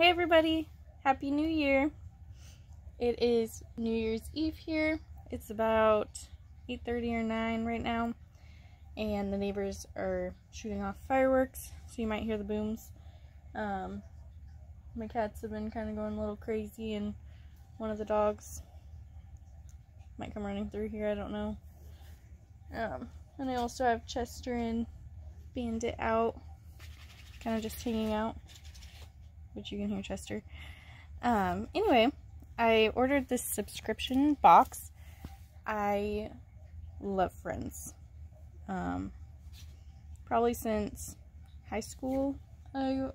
Hey everybody, Happy New Year. It is New Year's Eve here. It's about 8.30 or 9 right now. And the neighbors are shooting off fireworks, so you might hear the booms. Um, my cats have been kind of going a little crazy and one of the dogs might come running through here, I don't know. Um, and I also have Chester and Bandit out, kind of just hanging out, which you can hear Chester. Um, anyway, I ordered this subscription box. I love Friends. Um, probably since high school, I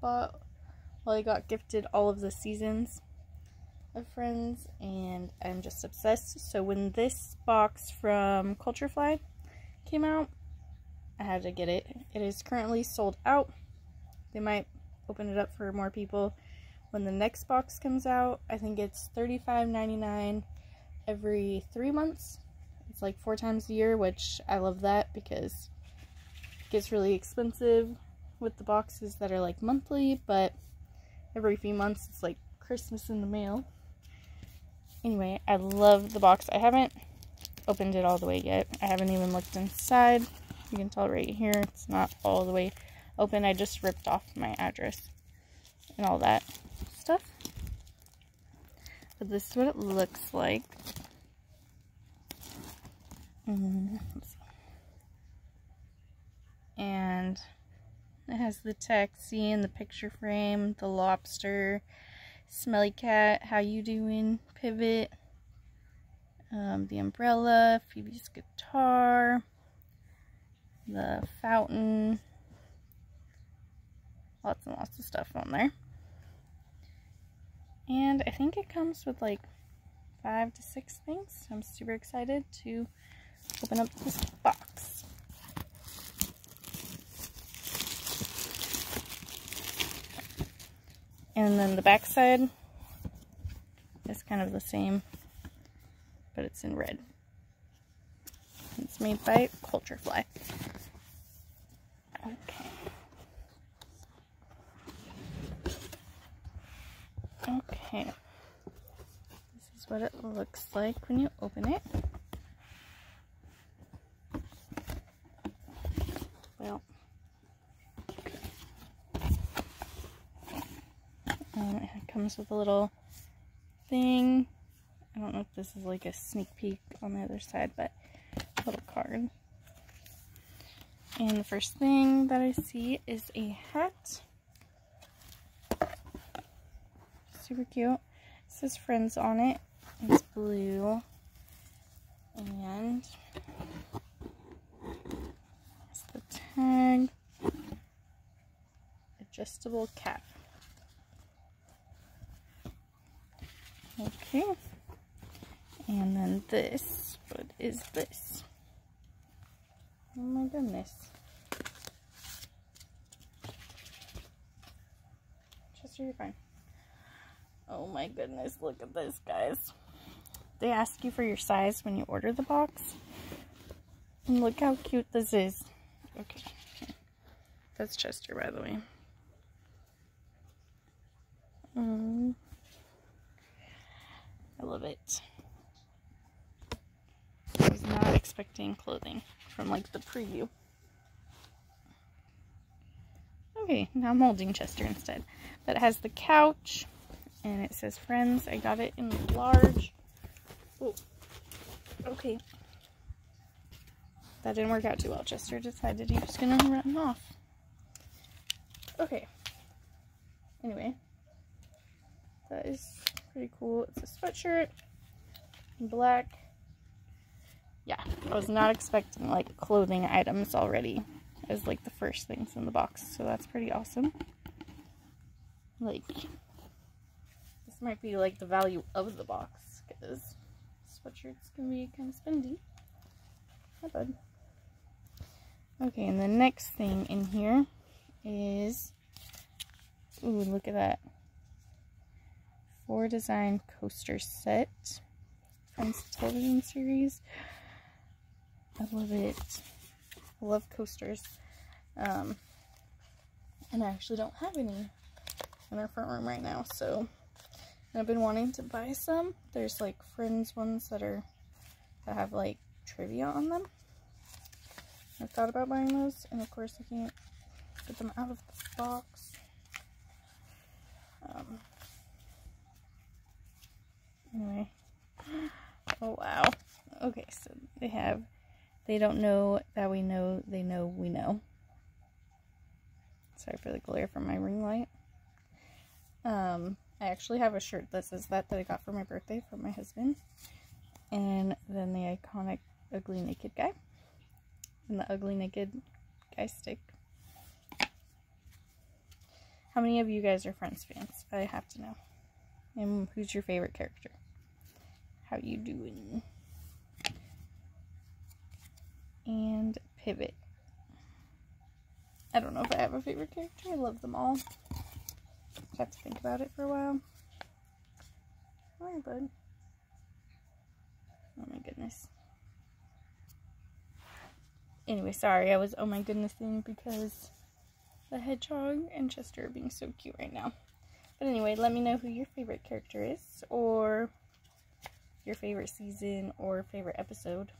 bought, well, I got gifted all of the seasons of Friends, and I'm just obsessed. So when this box from Culturefly came out, I had to get it. It is currently sold out. They might open it up for more people when the next box comes out. I think it's $35.99 every three months. It's like four times a year, which I love that because it gets really expensive with the boxes that are like monthly, but every few months it's like Christmas in the mail. Anyway, I love the box. I haven't opened it all the way yet. I haven't even looked inside. You can tell right here, it's not all the way open. I just ripped off my address and all that stuff. But this is what it looks like. Mm, and it has the taxi and the picture frame, the lobster, smelly cat, how you doing, pivot, um, the umbrella, Phoebe's guitar, the fountain, lots and lots of stuff on there. And I think it comes with like five to six things. I'm super excited to open up this box. And then the back side is kind of the same, but it's in red. It's made by Culturefly. Okay. Okay. This is what it looks like when you open it. Well. Um, it comes with a little thing. I don't know if this is like a sneak peek on the other side, but a little card. And the first thing that I see is a hat. Super cute. It says friends on it. It's blue. And it's the tag. Adjustable cap. Okay. And then this. What is this? Oh my goodness. Chester, you're fine. Oh my goodness, look at this, guys. They ask you for your size when you order the box. And look how cute this is. Okay. That's Chester, by the way. Mm. I love it. I was not expecting clothing from like the preview. Okay, now I'm holding Chester instead. That has the couch and it says friends. I got it in large. Oh, okay. That didn't work out too well. Chester decided he was gonna run off. Okay. Anyway, that is pretty cool. It's a sweatshirt, black yeah, I was not expecting like clothing items already as like the first things in the box. So that's pretty awesome. Like, this might be like the value of the box because sweatshirts can be kind of spendy. Hi, bud. Okay, and the next thing in here is, ooh, look at that. Four design coaster set. Friends television series. I love it. I love coasters. Um, and I actually don't have any in our front room right now. So I've been wanting to buy some. There's like Friends ones that are that have like trivia on them. I thought about buying those, and of course I can't get them out of the box. Um, anyway. Oh wow. Okay, so they have they don't know that we know they know we know. Sorry for the glare from my ring light. Um, I actually have a shirt that says that that I got for my birthday from my husband. And then the iconic ugly naked guy. And the ugly naked guy stick. How many of you guys are Friends fans? I have to know. And who's your favorite character? How you doing? And Pivot. I don't know if I have a favorite character. I love them all. I have to think about it for a while. Hi, bud. Oh my goodness. Anyway, sorry, I was oh my goodness thing because the hedgehog and Chester are being so cute right now. But anyway, let me know who your favorite character is or your favorite season or favorite episode.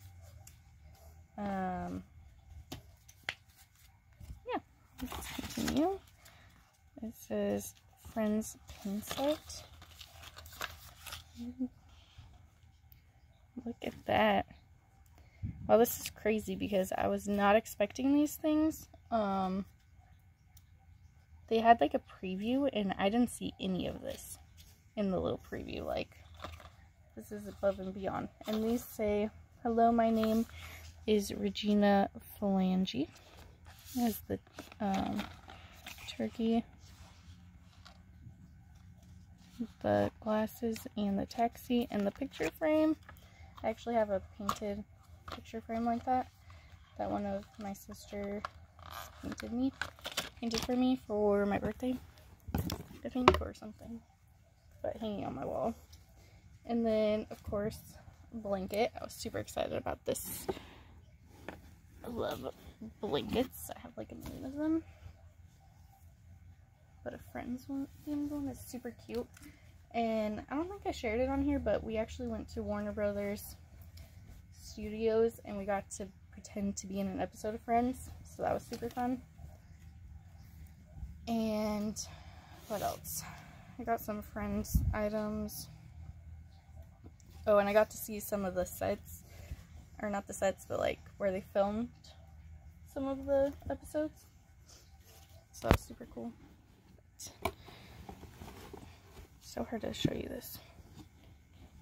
Um, yeah, let's continue. It says Friends pin set. Look at that. Well, this is crazy because I was not expecting these things. Um, they had like a preview and I didn't see any of this in the little preview. Like, this is above and beyond. And these say, hello, my name is Regina Phalange. As the um, turkey, the glasses, and the taxi, and the picture frame. I actually have a painted picture frame like that. That one of my sister painted me painted for me for my birthday, I think, or something. But hanging on my wall. And then, of course, blanket. I was super excited about this. I love blankets. I have like a million of them. But a friend's one themed one is super cute. And I don't think I shared it on here, but we actually went to Warner Brothers Studios and we got to pretend to be in an episode of Friends. So that was super fun. And what else? I got some friends items. Oh, and I got to see some of the sets, or not the sets, but like where they filmed some of the episodes. So that's super cool. So hard to show you this.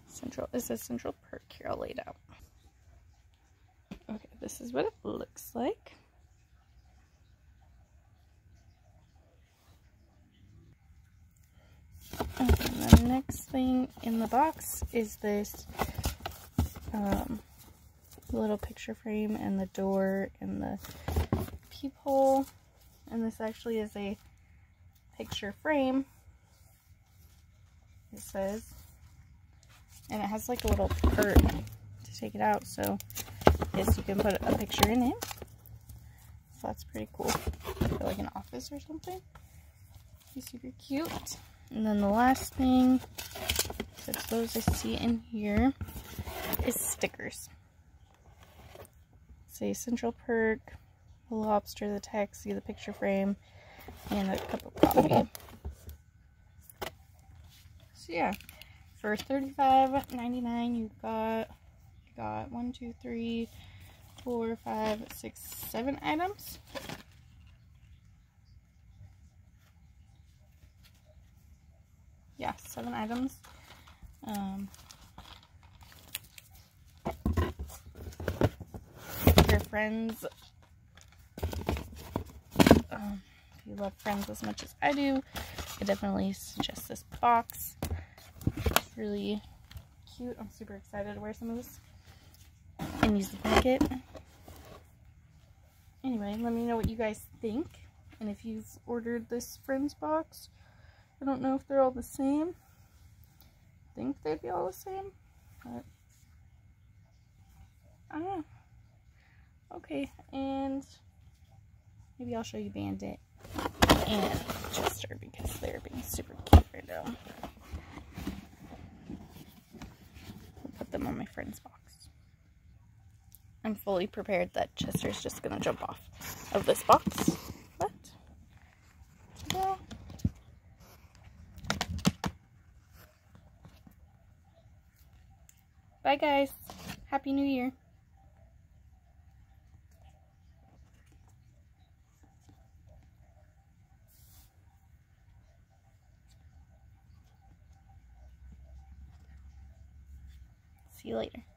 Central, is Central Perk here, I'll lay it out. Okay, this is what it looks like. And the next thing in the box is this um, little picture frame and the door and the peephole. And this actually is a picture frame. It says. And it has like a little part to take it out. So yes, you can put a picture in it. So that's pretty cool. For like an office or something. Be super cute. And then the last thing, that's those I see in here, is stickers. Say Central Perk, the lobster, the taxi, the picture frame, and a cup of coffee. So yeah, for $35.99 you got you got one, two, three, four, five, six, seven items. yeah, seven items. Um, your friends, um, if you love friends as much as I do, I definitely suggest this box. Really cute. I'm super excited to wear some of this and use the blanket. Anyway, let me know what you guys think and if you've ordered this friends box I don't know if they're all the same. I think they'd be all the same, but I don't know. Okay, and maybe I'll show you Bandit and Chester because they're being super them on my friend's box. I'm fully prepared that Chester's just going to jump off of this box. What? yeah. Bye guys. Happy New Year. Later.